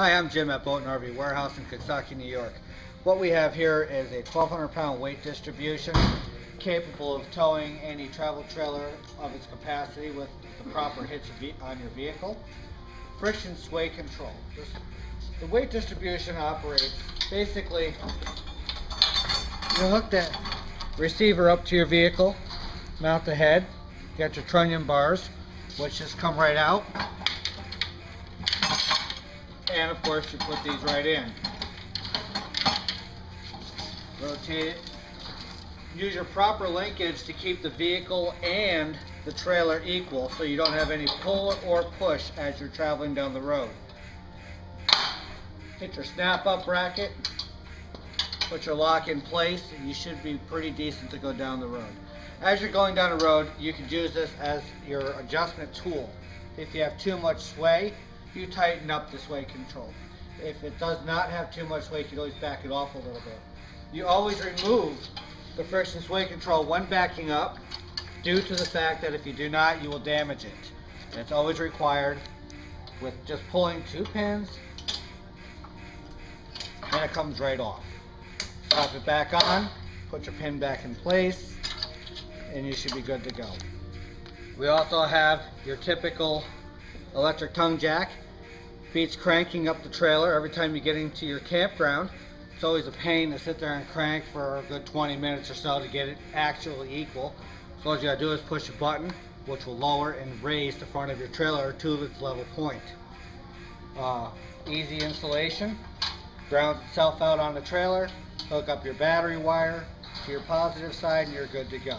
Hi, I'm Jim at Boat and RV Warehouse in Coxsackie, New York. What we have here is a 1200 pound weight distribution capable of towing any travel trailer of its capacity with the proper hitch on your vehicle. Friction sway control. This, the weight distribution operates basically, you hook that receiver up to your vehicle, mount the head, get your trunnion bars, which just come right out and of course you put these right in. Rotate it. Use your proper linkage to keep the vehicle and the trailer equal so you don't have any pull or push as you're traveling down the road. Hit your snap up bracket, put your lock in place, and you should be pretty decent to go down the road. As you're going down the road, you can use this as your adjustment tool. If you have too much sway, you tighten up the sway control. If it does not have too much weight, you can always back it off a little bit. You always remove the friction sway control when backing up due to the fact that if you do not, you will damage it. It's always required with just pulling two pins and it comes right off. Pop it back on, put your pin back in place, and you should be good to go. We also have your typical electric tongue jack. Beats cranking up the trailer every time you get into your campground. It's always a pain to sit there and crank for a good 20 minutes or so to get it actually equal. So all you gotta do is push a button which will lower and raise the front of your trailer to its level point. Uh, easy installation. Ground itself out on the trailer. Hook up your battery wire to your positive side and you're good to go.